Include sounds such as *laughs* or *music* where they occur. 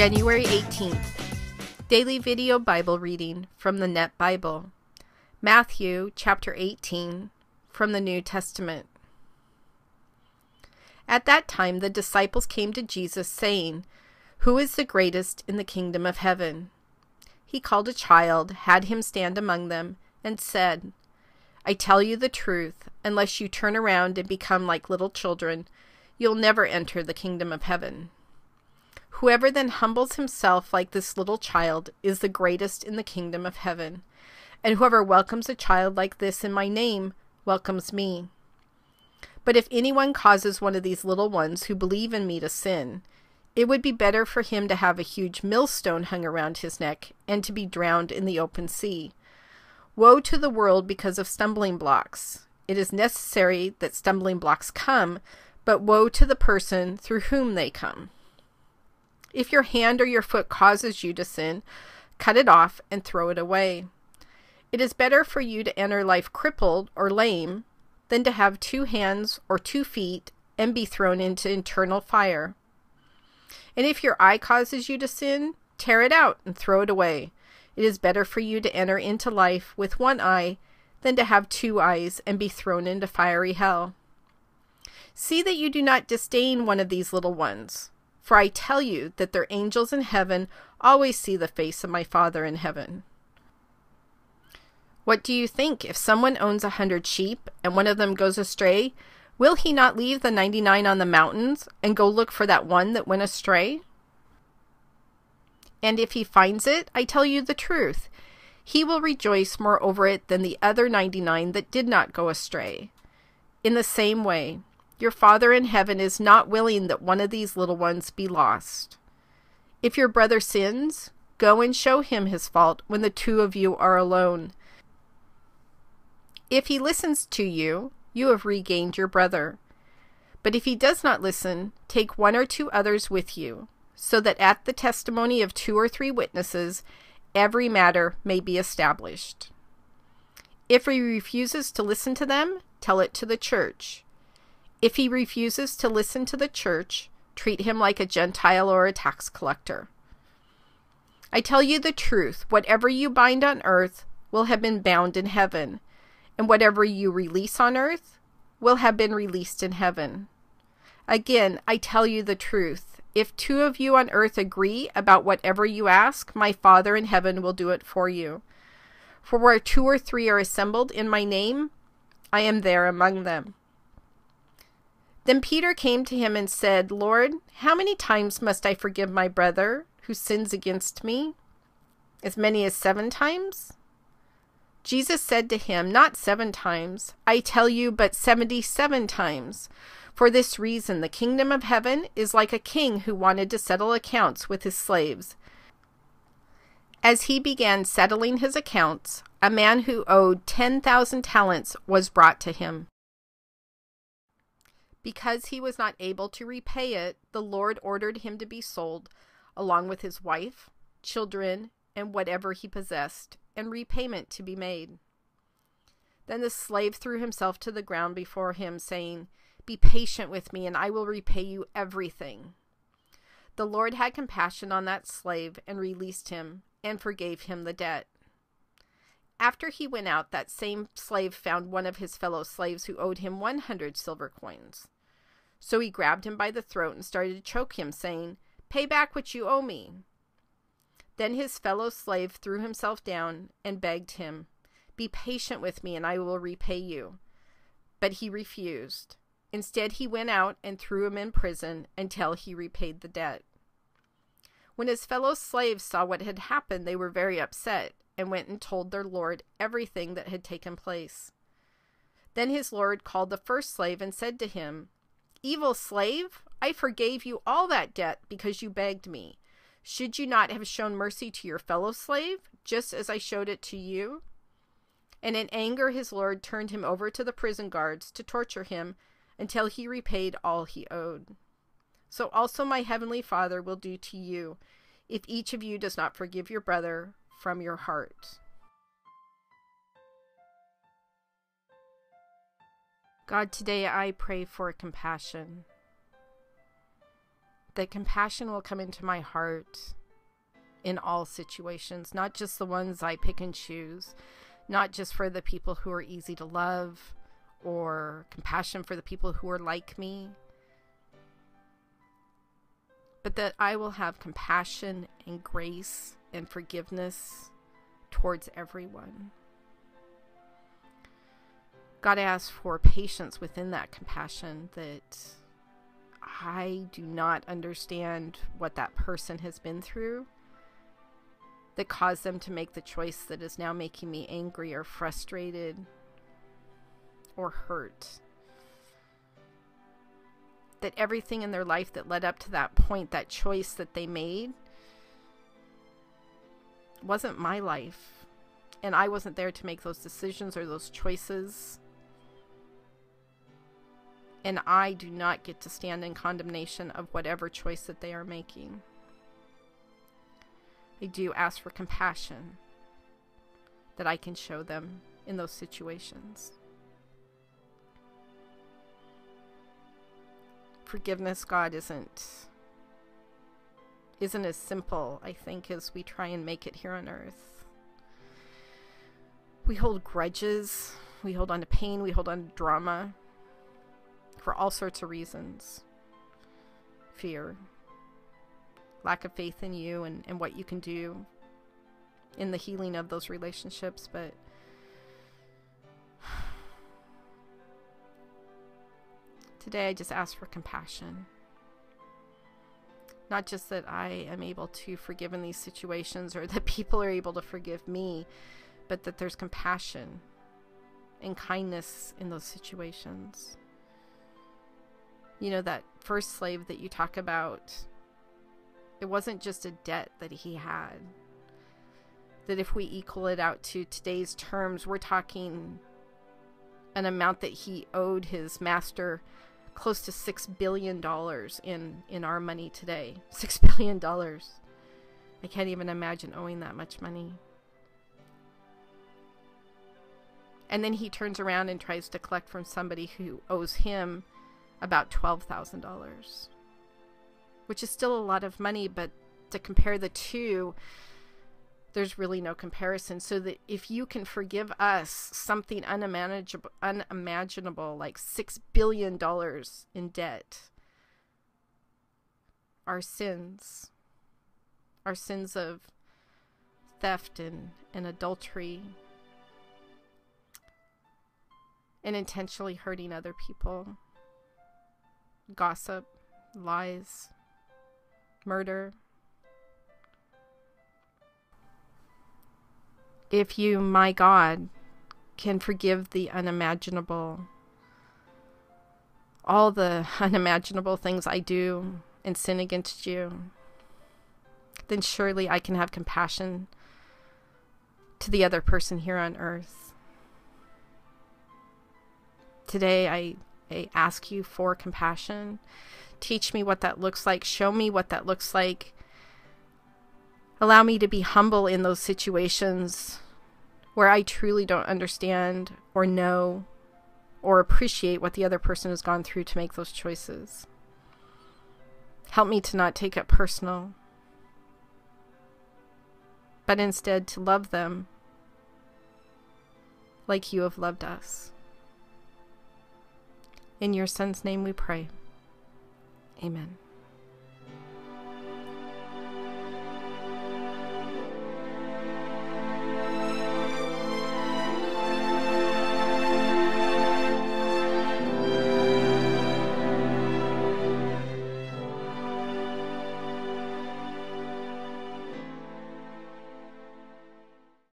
January 18th. Daily video Bible reading from the Net Bible. Matthew chapter 18 from the New Testament. At that time the disciples came to Jesus, saying, Who is the greatest in the kingdom of heaven? He called a child, had him stand among them, and said, I tell you the truth, unless you turn around and become like little children, you'll never enter the kingdom of heaven. Whoever then humbles himself like this little child is the greatest in the kingdom of heaven. And whoever welcomes a child like this in my name welcomes me. But if anyone causes one of these little ones who believe in me to sin, it would be better for him to have a huge millstone hung around his neck and to be drowned in the open sea. Woe to the world because of stumbling blocks. It is necessary that stumbling blocks come, but woe to the person through whom they come. If your hand or your foot causes you to sin, cut it off and throw it away. It is better for you to enter life crippled or lame than to have two hands or two feet and be thrown into eternal fire. And if your eye causes you to sin, tear it out and throw it away. It is better for you to enter into life with one eye than to have two eyes and be thrown into fiery hell. See that you do not disdain one of these little ones. For I tell you that their angels in heaven always see the face of my Father in heaven. What do you think? If someone owns a hundred sheep and one of them goes astray, will he not leave the ninety nine on the mountains and go look for that one that went astray? And if he finds it, I tell you the truth, he will rejoice more over it than the other ninety nine that did not go astray. In the same way, your Father in heaven is not willing that one of these little ones be lost. If your brother sins, go and show him his fault when the two of you are alone. If he listens to you, you have regained your brother. But if he does not listen, take one or two others with you, so that at the testimony of two or three witnesses, every matter may be established. If he refuses to listen to them, tell it to the church. If he refuses to listen to the church, treat him like a Gentile or a tax collector. I tell you the truth whatever you bind on earth will have been bound in heaven, and whatever you release on earth will have been released in heaven. Again, I tell you the truth. If two of you on earth agree about whatever you ask, my Father in heaven will do it for you. For where two or three are assembled in my name, I am there among them. Then Peter came to him and said, Lord, how many times must I forgive my brother who sins against me? As many as seven times? Jesus said to him, Not seven times, I tell you, but seventy seven times. For this reason, the kingdom of heaven is like a king who wanted to settle accounts with his slaves. As he began settling his accounts, a man who owed ten thousand talents was brought to him. Because he was not able to repay it, the Lord ordered him to be sold, along with his wife, children, and whatever he possessed, and repayment to be made. Then the slave threw himself to the ground before him, saying, Be patient with me, and I will repay you everything. The Lord had compassion on that slave, and released him, and forgave him the debt. After he went out, that same slave found one of his fellow slaves who owed him 100 silver coins. So he grabbed him by the throat and started to choke him, saying, Pay back what you owe me. Then his fellow slave threw himself down and begged him, Be patient with me, and I will repay you. But he refused. Instead, he went out and threw him in prison until he repaid the debt. When his fellow slaves saw what had happened, they were very upset and went and told their lord everything that had taken place. Then his lord called the first slave and said to him, Evil slave, I forgave you all that debt because you begged me. Should you not have shown mercy to your fellow slave, just as I showed it to you? And in anger, his lord turned him over to the prison guards to torture him until he repaid all he owed. So also my heavenly Father will do to you if each of you does not forgive your brother from your heart. God, today I pray for compassion. that compassion will come into my heart in all situations, not just the ones I pick and choose, not just for the people who are easy to love or compassion for the people who are like me, but that I will have compassion and grace and forgiveness towards everyone. God asks for patience within that compassion that I do not understand what that person has been through that caused them to make the choice that is now making me angry or frustrated or hurt. That everything in their life that led up to that point, that choice that they made, wasn't my life. And I wasn't there to make those decisions or those choices. And I do not get to stand in condemnation of whatever choice that they are making. I do ask for compassion that I can show them in those situations. Forgiveness, God, isn't isn't as simple, I think, as we try and make it here on earth. We hold grudges, we hold on to pain, we hold on to drama for all sorts of reasons. Fear, lack of faith in you and, and what you can do in the healing of those relationships, but today I just ask for compassion. Not just that I am able to forgive in these situations or *laughs* that people are able to forgive me, but that there's compassion and kindness in those situations. You know, that first slave that you talk about it wasn't just a debt that he had. That if we equal it out to today's terms, we're talking an amount that he owed his master close to six billion dollars in in our money today. *laughs* Six billion dollars. I can't even imagine owing that much money. And then he turns around and tries to collect from somebody who owes him about twelve thousand dollars which is still a lot of money, but to compare the two, there's really no comparison. So that if you can forgive us something unimaginable, unimaginable like six billion dollars in debt, our sins, our sins of theft and, and adultery, and intentionally hurting other people, gossip, lies, murder. If you, my God, can forgive the unimaginable, all the *laughs* unimaginable things I do and sin against you, then surely I can have compassion to the other person here on earth. Today, I, I ask you for compassion Teach me what that looks like. Show me what that looks like. Allow me to be humble in those situations where I truly don't understand or know or appreciate what the other person has gone through to make those choices. Help me to not take it personal, but instead to love them like you have loved us. In your Son's name we pray. Amen.